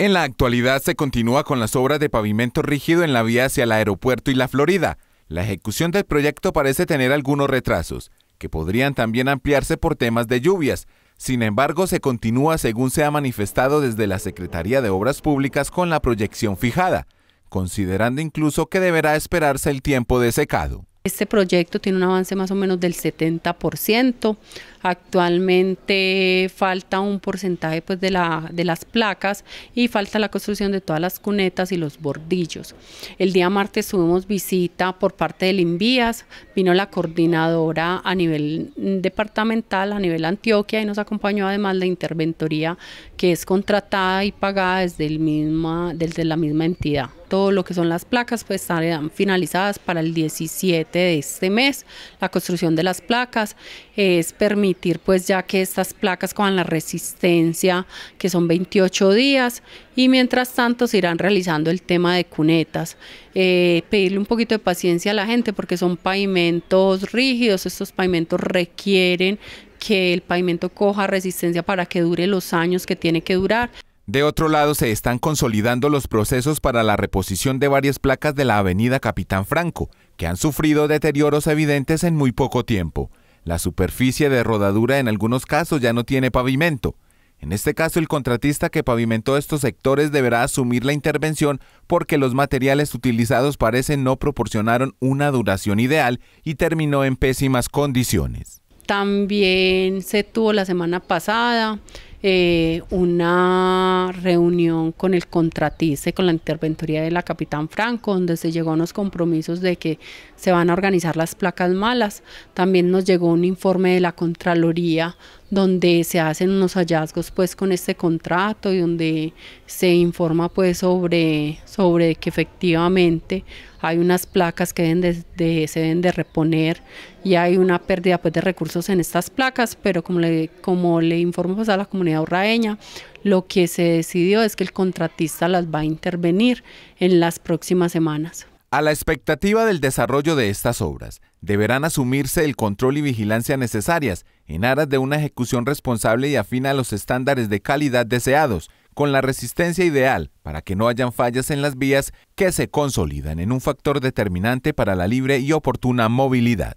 En la actualidad se continúa con las obras de pavimento rígido en la vía hacia el aeropuerto y la Florida. La ejecución del proyecto parece tener algunos retrasos, que podrían también ampliarse por temas de lluvias. Sin embargo, se continúa según se ha manifestado desde la Secretaría de Obras Públicas con la proyección fijada, considerando incluso que deberá esperarse el tiempo de secado. Este proyecto tiene un avance más o menos del 70%. Actualmente falta un porcentaje pues, de, la, de las placas y falta la construcción de todas las cunetas y los bordillos. El día martes tuvimos visita por parte del INVIAS, vino la coordinadora a nivel departamental, a nivel Antioquia y nos acompañó además la interventoría que es contratada y pagada desde, el misma, desde la misma entidad todo lo que son las placas pues estarán finalizadas para el 17 de este mes. La construcción de las placas es pues ya que estas placas cojan la resistencia que son 28 días y mientras tanto se irán realizando el tema de cunetas. Eh, pedirle un poquito de paciencia a la gente porque son pavimentos rígidos, estos pavimentos requieren que el pavimento coja resistencia para que dure los años que tiene que durar. De otro lado, se están consolidando los procesos para la reposición de varias placas de la avenida Capitán Franco, que han sufrido deterioros evidentes en muy poco tiempo. La superficie de rodadura en algunos casos ya no tiene pavimento. En este caso, el contratista que pavimentó estos sectores deberá asumir la intervención porque los materiales utilizados parecen no proporcionaron una duración ideal y terminó en pésimas condiciones. También se tuvo la semana pasada eh, una reunión con el contratista con la interventoría de la Capitán Franco, donde se llegó a unos compromisos de que se van a organizar las placas malas. También nos llegó un informe de la Contraloría donde se hacen unos hallazgos pues con este contrato y donde se informa pues sobre, sobre que efectivamente hay unas placas que deben de, se deben de reponer y hay una pérdida pues, de recursos en estas placas, pero como le, como le informo pues, a la comunidad urraeña, lo que se decidió es que el contratista las va a intervenir en las próximas semanas. A la expectativa del desarrollo de estas obras, deberán asumirse el control y vigilancia necesarias en aras de una ejecución responsable y afina a los estándares de calidad deseados, con la resistencia ideal para que no hayan fallas en las vías que se consolidan en un factor determinante para la libre y oportuna movilidad.